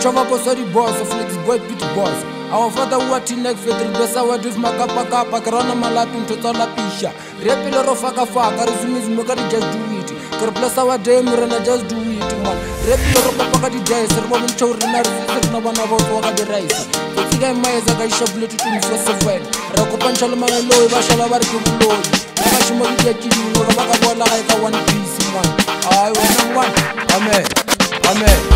chova kosa di boso flex boy pit boso our father wa tinex with the best award with makapa kapa karana malapi ntho tsa la pisha repile ro faka faka re zimi zimo ka di just do it kar plus our dem re na just do it man repile ro papa ka di jazz re mo ntsho re na re tsena bana ba bo tswa ka di rice ke tsiga e ma ya e za ga isha bullet to miss us well ra ko pancha le mala lo ba shala ba re ke bulodi ba shi mo di ya ki ni ro ba ka bona ga ka one piece man ai one one amen amen